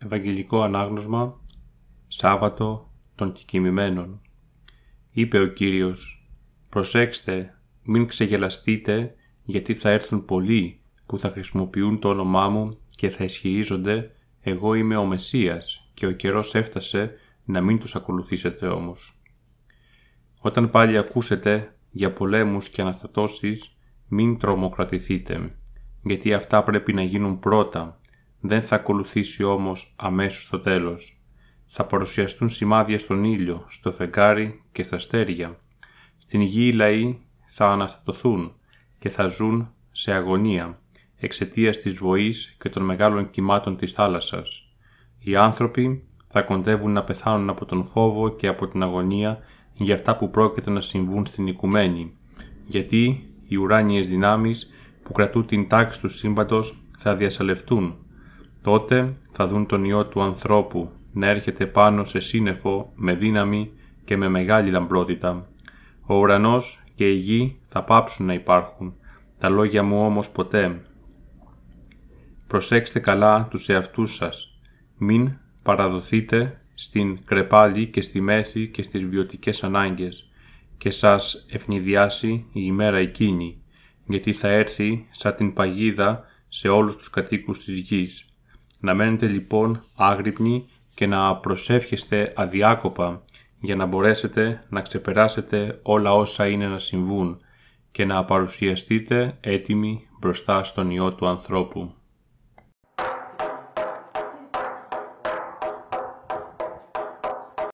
Ευαγγελικό Ανάγνωσμα Σάββατο των Κικημημένων Είπε ο Κύριος «Προσέξτε, μην ξεγελαστείτε γιατί θα έρθουν πολλοί που θα χρησιμοποιούν το όνομά μου και θα ισχυρίζονται εγώ είμαι ο Μεσσίας και ο καιρός έφτασε να μην τους ακολουθήσετε όμως. Όταν πάλι ακούσετε για πολέμους και αναστατώσεις μην τρομοκρατηθείτε γιατί αυτά πρέπει να γίνουν πρώτα δεν θα ακολουθήσει όμως αμέσως το τέλος. Θα παρουσιαστούν σημάδια στον ήλιο, στο φεγγάρι και στα αστέρια. Στην γη οι λαοί θα αναστατωθούν και θα ζουν σε αγωνία εξαιτίας της βοής και των μεγάλων κυμάτων της θάλασσας. Οι άνθρωποι θα κοντεύουν να πεθάνουν από τον φόβο και από την αγωνία για αυτά που πρόκειται να συμβούν στην οικουμένη, γιατί οι ουράνιες δυνάμεις που κρατούν την τάξη του σύμπαντος θα διασαλευτούν Τότε θα δουν τον Υιό του ανθρώπου να έρχεται πάνω σε σύννεφο με δύναμη και με μεγάλη λαμπρότητα. Ο ουρανός και η γη θα πάψουν να υπάρχουν, τα λόγια μου όμως ποτέ. Προσέξτε καλά τους εαυτούς σας. Μην παραδοθείτε στην κρεπάλη και στη μέθη και στις βιωτικές ανάγκες και σας ευνηδιάσει η ημέρα εκείνη, γιατί θα έρθει σαν την παγίδα σε όλους τους κατοίκους της γης. Να μένετε λοιπόν άγρυπνοι και να προσεύχεστε αδιάκοπα για να μπορέσετε να ξεπεράσετε όλα όσα είναι να συμβούν και να παρουσιαστείτε έτοιμοι μπροστά στον Υιό του ανθρώπου.